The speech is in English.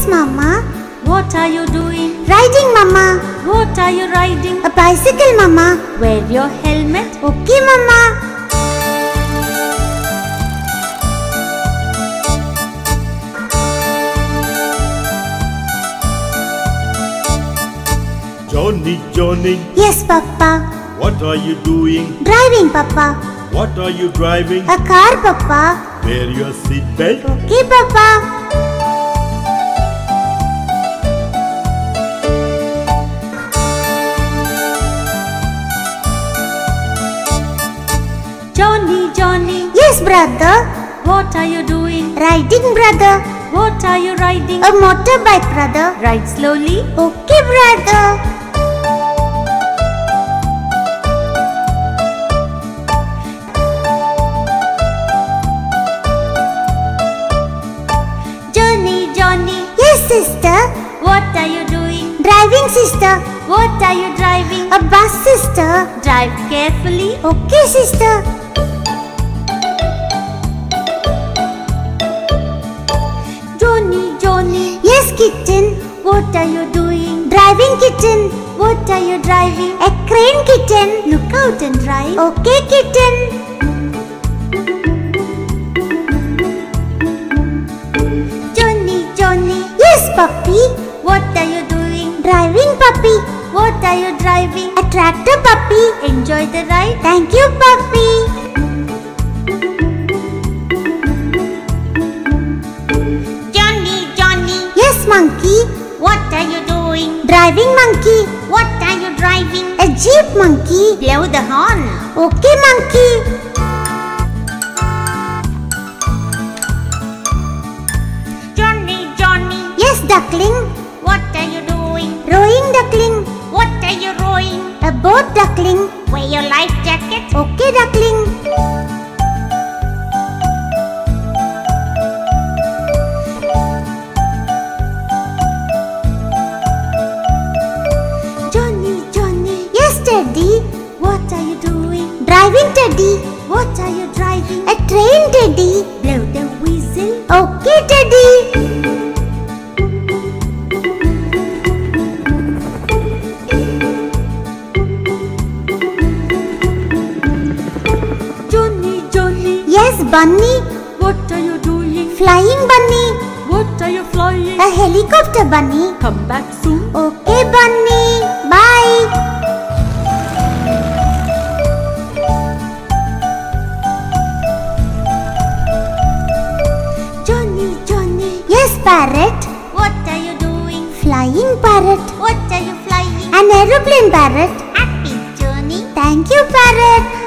Yes, Mama. What are you doing? Riding, Mama. What are you riding? A bicycle, Mama. Wear your helmet. Okay, Mama. Johnny, Johnny, Yes, Papa. what are you doing? Driving, Papa. What are you driving? A car, Papa. Wear your seatbelt. Okay, Papa. Johnny, Johnny, Yes, brother. what are you doing? Riding, brother. What are you riding? A motorbike, brother. Ride slowly. Okay, brother. Johnny, Johnny, Yes, sister. what are you doing? Driving, sister. What are you driving? A bus, sister. Drive carefully. Okay, sister. Kitten. what are you doing? Driving, kitten. What are you driving? A crane, kitten. Look out and drive. Okay, kitten. Johnny, Johnny, Yes, puppy. what are you doing? Driving, puppy. What are you driving? A tractor, puppy. Enjoy the ride. Thank you, puppy. Monkey. what are you doing? Driving, monkey. What are you driving? A jeep, monkey. Blow the horn. Okay, monkey. Johnny, Johnny, Yes, duckling. what are you doing? Rowing, duckling. What are you rowing? A boat, duckling. Wear your life jacket. Okay, duckling. Driving. What are you driving? A train, Teddy. Blow the whistle. Okay, Teddy. Johnny, Johnny, Yes, bunny. what are you doing? Flying bunny. What are you flying? A helicopter bunny. Come back soon. Okay, parrot. what are you doing? Flying parrot. What are you flying? An aeroplane parrot. Happy Johnny. Thank you, parrot.